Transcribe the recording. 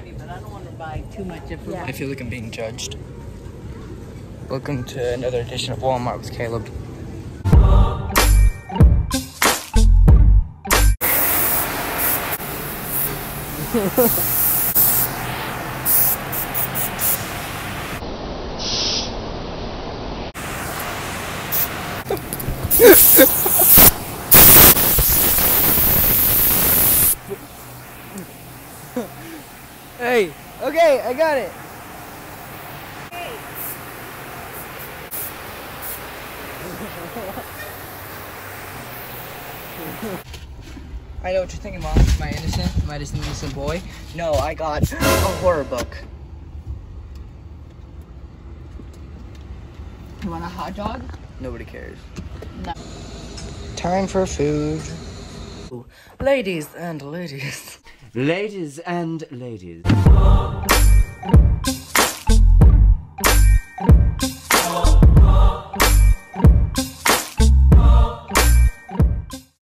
candy, but I don't want to buy too much of I feel like I'm being judged. Welcome to another edition of Walmart with Caleb. hey, okay, I got it. I know what you're thinking, Mom. Am I innocent? Am I just an innocent boy? No, I got a horror book. You want a hot dog? Nobody cares. No. Time for food. Ladies and ladies. Ladies and ladies.